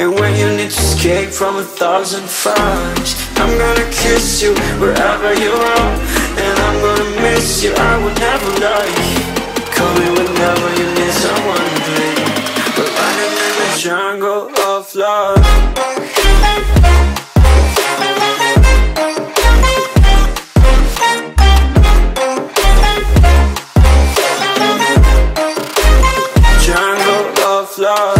And when you need to escape from a thousand fires I'm gonna kiss you wherever you are. And I'm gonna miss you, I will never lie Call me whenever you need someone, babe We're running in the jungle of love. Jungle of love